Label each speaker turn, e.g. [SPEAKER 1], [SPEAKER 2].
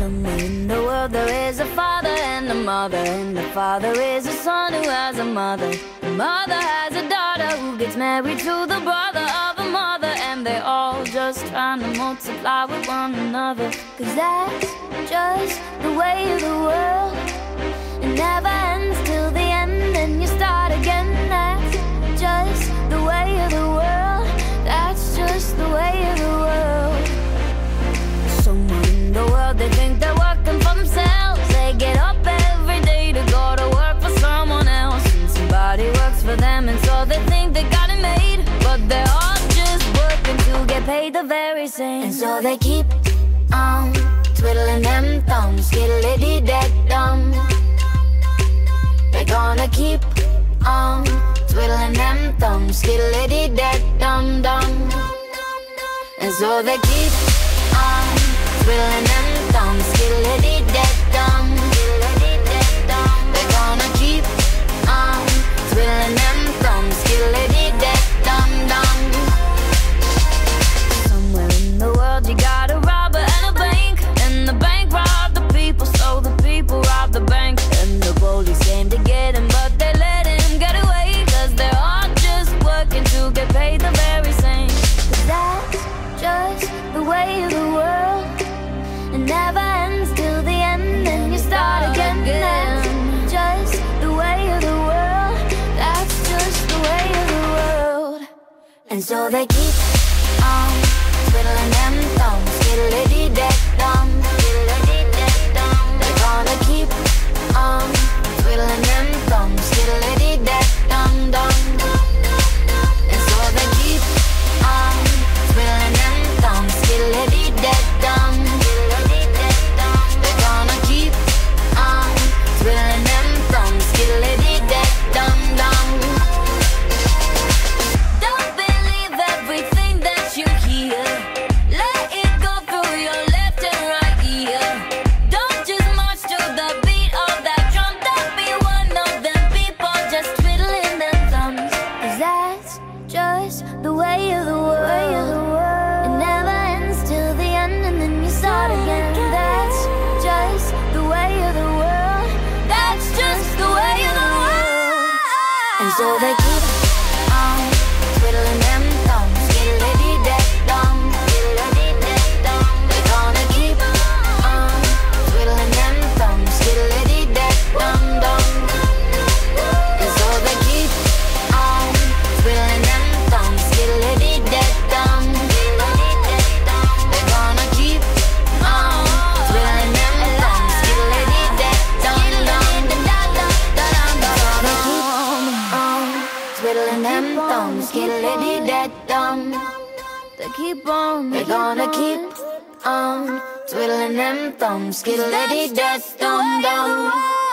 [SPEAKER 1] in the world there is a father and a mother And the father is a son who has a mother. The mother has a daughter who gets married to the brother of a mother And they all just trying to multiply with one another. Cause that's just the way of the world It never ends. pay the very same. And so they keep on twiddling them thumbs. Skiddly dead dumb. They gonna keep on twiddling them thumbs. Skiddly dead dumb dumb And so they keep on twiddling them so they keep on twiddling them thumbs, so they keep twiddling them thumbs, get lady dead dumb. They keep on, they gonna keep on twiddling them thumbs, get lady that dumb dumb.